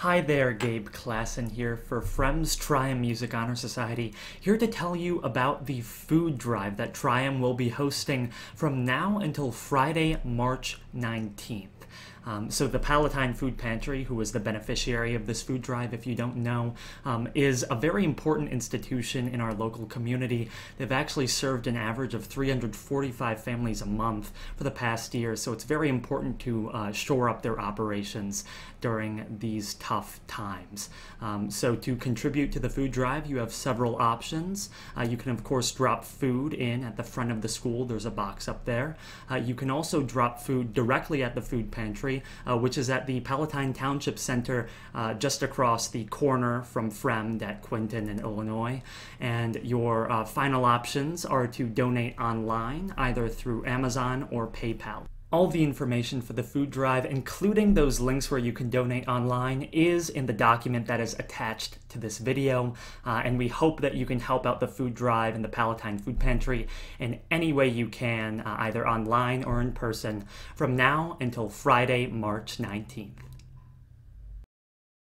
Hi there, Gabe Classon here for Fremd's Tri-M Music Honor Society, here to tell you about the food drive that Tri-M will be hosting from now until Friday, March 19th. Um, so the Palatine Food Pantry, who is the beneficiary of this food drive, if you don't know, um, is a very important institution in our local community. They've actually served an average of 345 families a month for the past year, so it's very important to uh, shore up their operations during these tough times. Um, so to contribute to the food drive, you have several options. Uh, you can, of course, drop food in at the front of the school. There's a box up there. Uh, you can also drop food directly at the food pantry uh, which is at the Palatine Township Center uh, just across the corner from Fremd at Quentin in Illinois. And your uh, final options are to donate online, either through Amazon or PayPal. All the information for the food drive, including those links where you can donate online, is in the document that is attached to this video. Uh, and we hope that you can help out the food drive and the Palatine Food Pantry in any way you can, uh, either online or in person, from now until Friday, March 19th.